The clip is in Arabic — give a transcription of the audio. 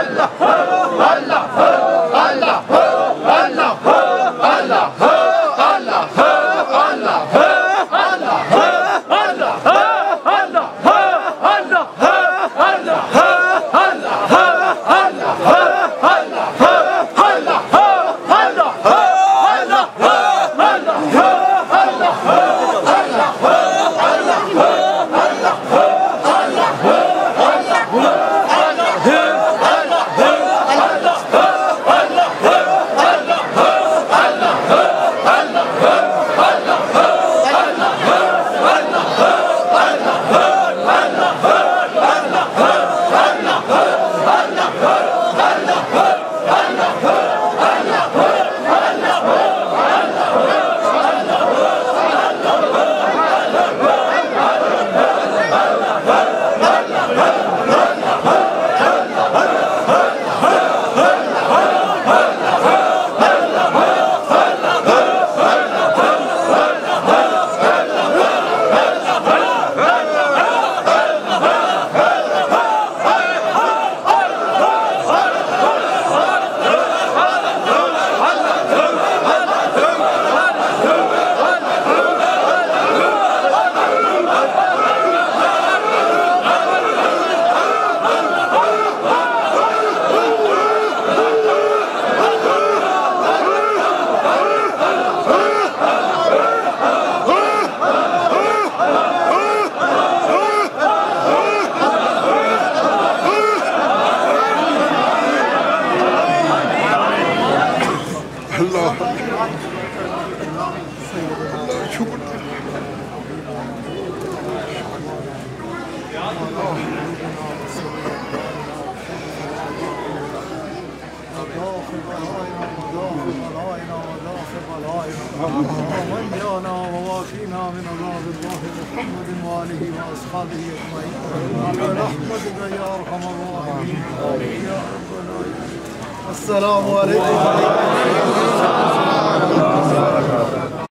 الله. الله الله شكرا ومن ووافينا من عذاب الله محمد واله واصحابه اجمعين برحمتك يا ارحم الراحمين يا رب العالمين السلام عليكم.